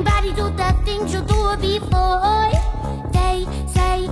anybody do the things you do before? They say,